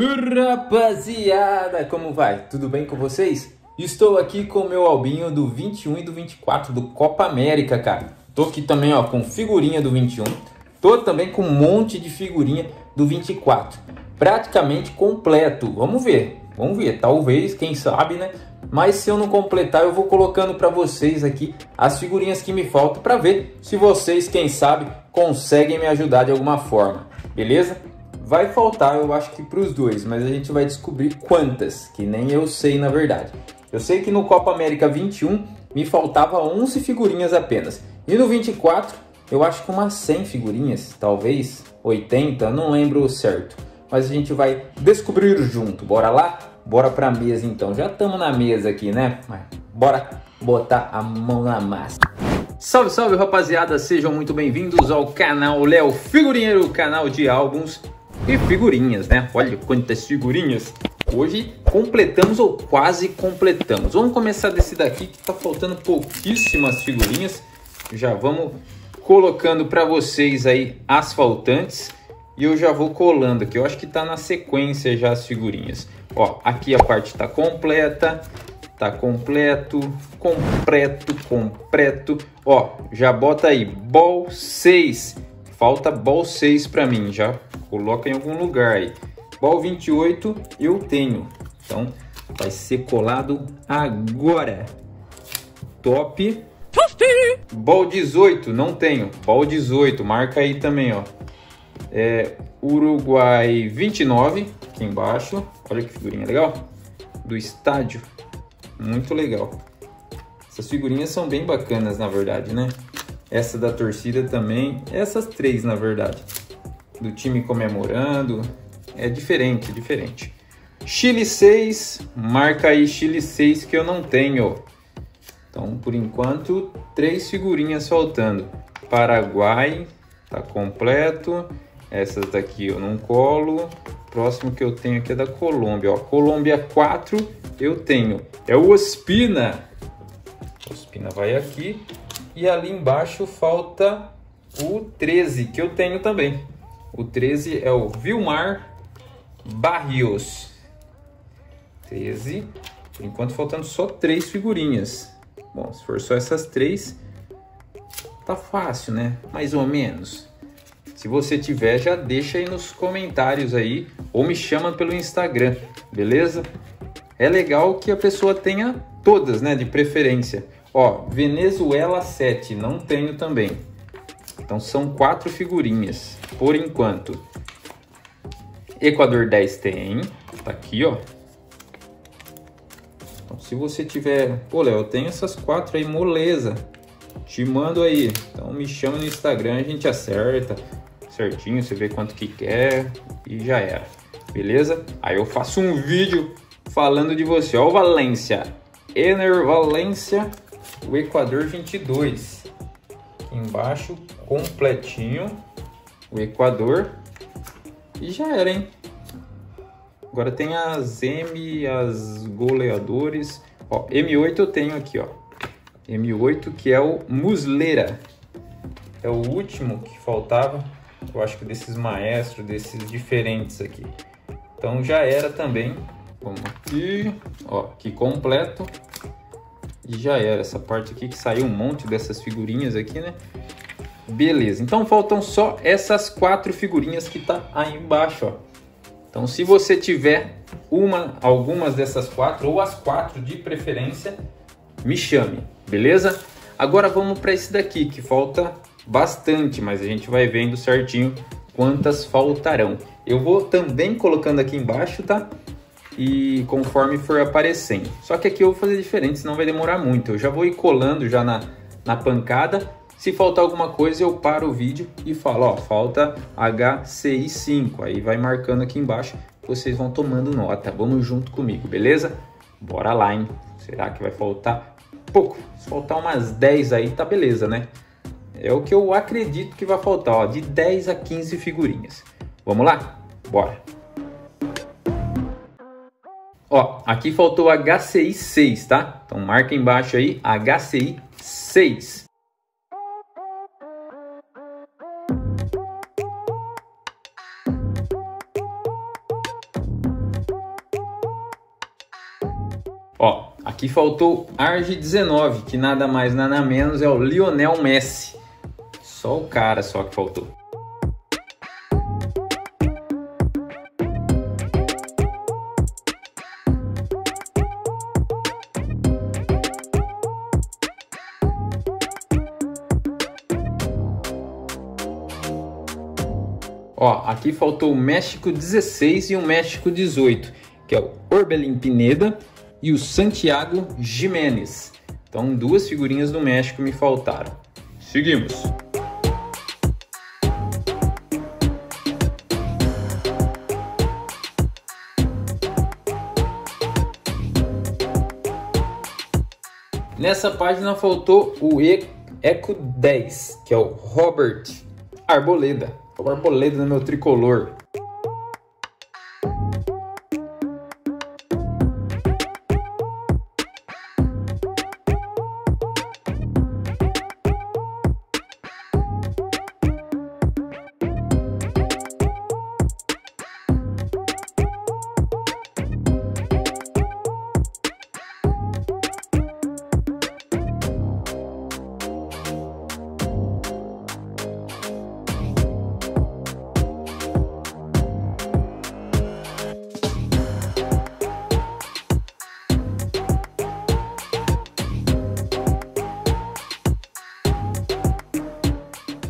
Rapaziada, como vai? Tudo bem com vocês? Estou aqui com o meu albinho do 21 e do 24 do Copa América, cara. Tô aqui também, ó, com figurinha do 21. Tô também com um monte de figurinha do 24. Praticamente completo. Vamos ver. Vamos ver. Talvez, quem sabe, né? Mas se eu não completar, eu vou colocando para vocês aqui as figurinhas que me faltam para ver se vocês, quem sabe, conseguem me ajudar de alguma forma. Beleza? Vai faltar, eu acho que para os dois, mas a gente vai descobrir quantas, que nem eu sei na verdade. Eu sei que no Copa América 21 me faltava 11 figurinhas apenas. E no 24, eu acho que umas 100 figurinhas, talvez 80, não lembro certo. Mas a gente vai descobrir junto. Bora lá? Bora pra mesa então. Já estamos na mesa aqui, né? Bora botar a mão na massa. Salve, salve rapaziada, sejam muito bem-vindos ao canal Léo Figurinheiro, canal de álbuns e figurinhas, né? Olha quantas figurinhas. Hoje completamos ou quase completamos. Vamos começar desse daqui que tá faltando pouquíssimas figurinhas. Já vamos colocando para vocês aí as faltantes e eu já vou colando aqui. Eu acho que tá na sequência já as figurinhas. Ó, aqui a parte tá completa, tá completo, completo, completo. Ó, já bota aí ball 6. Falta ball 6 para mim, já coloca em algum lugar aí. Ball 28 eu tenho. Então vai ser colado agora. Top. Ball 18 não tenho. Ball 18, marca aí também, ó. É, Uruguai 29 aqui embaixo. Olha que figurinha legal. Do estádio. Muito legal. Essas figurinhas são bem bacanas, na verdade, né? Essa da torcida também. Essas três, na verdade do time comemorando. É diferente, diferente. Chile 6, marca aí Chile 6 que eu não tenho. Então, por enquanto, três figurinhas faltando. Paraguai tá completo. Essas daqui eu não colo. Próximo que eu tenho aqui é da Colômbia. Ó, Colômbia 4 eu tenho. É o Ospina. Ospina vai aqui. E ali embaixo falta o 13 que eu tenho também. O 13 é o Vilmar Barrios. 13. Por enquanto faltando só três figurinhas. Bom, se for só essas três, tá fácil, né? Mais ou menos. Se você tiver, já deixa aí nos comentários aí ou me chama pelo Instagram, beleza? É legal que a pessoa tenha todas, né, de preferência. Ó, Venezuela 7, não tenho também. Então são quatro figurinhas, por enquanto. Equador 10 tem, tá aqui, ó. Então, se você tiver... Pô, Léo, eu tenho essas quatro aí, moleza. Te mando aí. Então me chama no Instagram, a gente acerta certinho, você vê quanto que quer e já era. Beleza? Aí eu faço um vídeo falando de você. Ó o Valência. Ener Valência, o Equador 22. Embaixo, completinho o Equador e já era, hein? Agora tem as M, as goleadores. Ó, M8 eu tenho aqui, ó. M8 que é o Muslera. É o último que faltava. Eu acho que desses maestros, desses diferentes aqui. Então já era também. Vamos aqui, ó, aqui completo. E já era essa parte aqui que saiu um monte dessas figurinhas aqui, né? Beleza, então faltam só essas quatro figurinhas que tá aí embaixo, ó. Então se você tiver uma, algumas dessas quatro, ou as quatro de preferência, me chame, beleza? Agora vamos para esse daqui, que falta bastante, mas a gente vai vendo certinho quantas faltarão. Eu vou também colocando aqui embaixo, tá? E conforme for aparecendo. Só que aqui eu vou fazer diferente, senão vai demorar muito. Eu já vou ir colando já na, na pancada se faltar alguma coisa, eu paro o vídeo e falo, ó, falta HCI5. Aí vai marcando aqui embaixo, vocês vão tomando nota. Vamos junto comigo, beleza? Bora lá, hein? Será que vai faltar pouco? Se faltar umas 10 aí, tá beleza, né? É o que eu acredito que vai faltar, ó, de 10 a 15 figurinhas. Vamos lá? Bora! Ó, aqui faltou HCI 6, tá? Então marca embaixo aí HCI 6. Ó, aqui faltou ARG 19, que nada mais nada menos é o Lionel Messi. Só o cara só que faltou. Ó, aqui faltou o México 16 e o México 18, que é o Orbelin Pineda e o Santiago Jiménez. Então, duas figurinhas do México me faltaram. Seguimos. Nessa página faltou o Eco 10, que é o Robert Arboleda. O Arboleda no meu tricolor.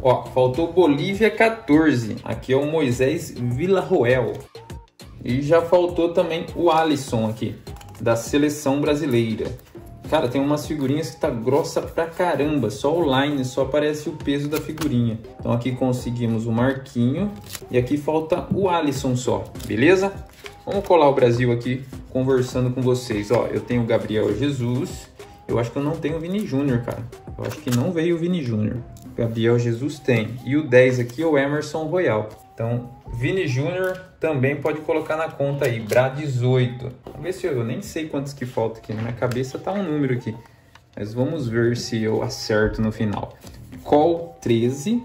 Ó, faltou Bolívia 14. Aqui é o Moisés Villarroel. E já faltou também o Alisson aqui, da seleção brasileira. Cara, tem umas figurinhas que tá grossa pra caramba. Só o line, só aparece o peso da figurinha. Então aqui conseguimos o Marquinho. E aqui falta o Alisson só, beleza? Vamos colar o Brasil aqui conversando com vocês. Ó, eu tenho o Gabriel Jesus. Eu acho que eu não tenho o Vini Júnior, cara. Eu acho que não veio o Vini Júnior. Gabriel Jesus tem. E o 10 aqui é o Emerson Royal. Então, Vini Júnior também pode colocar na conta aí. Bra 18. Vamos ver se eu, eu nem sei quantos que falta aqui. Na minha cabeça tá um número aqui. Mas vamos ver se eu acerto no final. Col 13.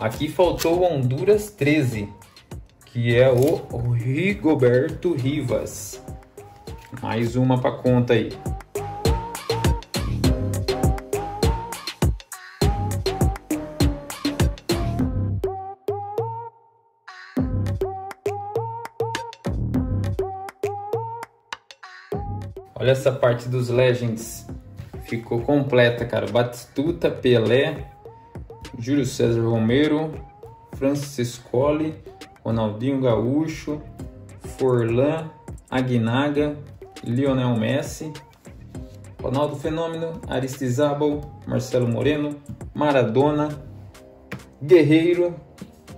Aqui faltou Honduras 13, que é o Rigoberto Rivas. Mais uma para conta aí. Olha essa parte dos Legends. Ficou completa, cara. Batistuta, Pelé, Júlio César Romero, Franciscoli, Ronaldinho Gaúcho, Forlan, Aguinaga, Lionel Messi, Ronaldo Fenômeno, Aristizábal, Marcelo Moreno, Maradona, Guerreiro.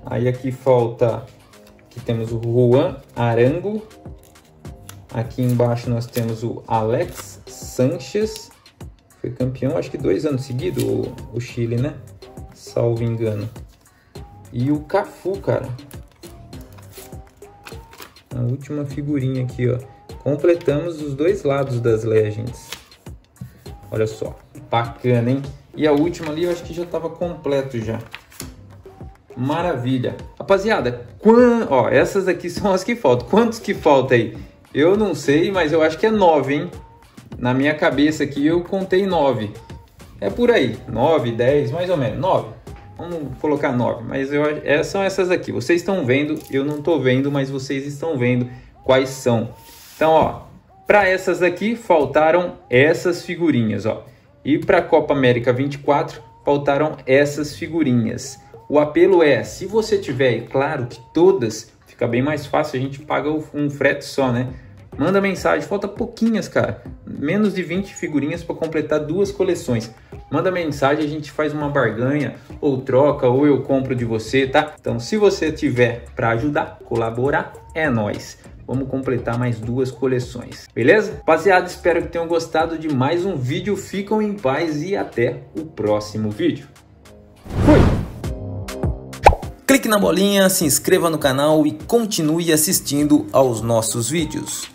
Aí aqui falta, aqui temos o Juan Arango. Aqui embaixo nós temos o Alex Sanches. Foi campeão, acho que dois anos seguidos, o, o Chile, né? Salvo engano. E o Cafu, cara. A última figurinha aqui, ó. Completamos os dois lados das Legends. Olha só, bacana, hein? E a última ali eu acho que já estava completo já. Maravilha. Rapaziada, quant... ó, essas aqui são as que faltam. Quantos que falta aí? Eu não sei, mas eu acho que é nove, hein? Na minha cabeça aqui eu contei nove. É por aí, 9, 10, mais ou menos, 9. Vamos colocar 9, mas eu, é, são essas aqui. Vocês estão vendo, eu não estou vendo, mas vocês estão vendo quais são. Então, ó, para essas aqui faltaram essas figurinhas, ó. E para a Copa América 24 faltaram essas figurinhas. O apelo é, se você tiver, claro que todas, fica bem mais fácil, a gente paga um frete só, né? Manda mensagem, falta pouquinhas, cara. Menos de 20 figurinhas para completar duas coleções. Manda mensagem, a gente faz uma barganha, ou troca, ou eu compro de você, tá? Então, se você tiver para ajudar, colaborar, é nós. Vamos completar mais duas coleções, beleza? Rapaziada, espero que tenham gostado de mais um vídeo. Ficam em paz e até o próximo vídeo. Fui! Clique na bolinha, se inscreva no canal e continue assistindo aos nossos vídeos.